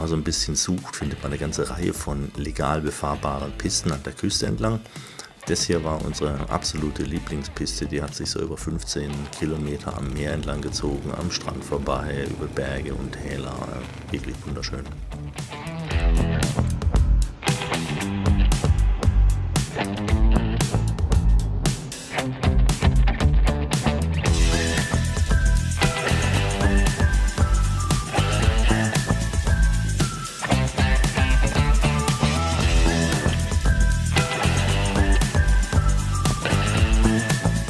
mal so ein bisschen sucht, findet man eine ganze Reihe von legal befahrbaren Pisten an der Küste entlang. Das hier war unsere absolute Lieblingspiste. Die hat sich so über 15 Kilometer am Meer entlang gezogen, am Strand vorbei, über Berge und Täler. Wirklich wunderschön.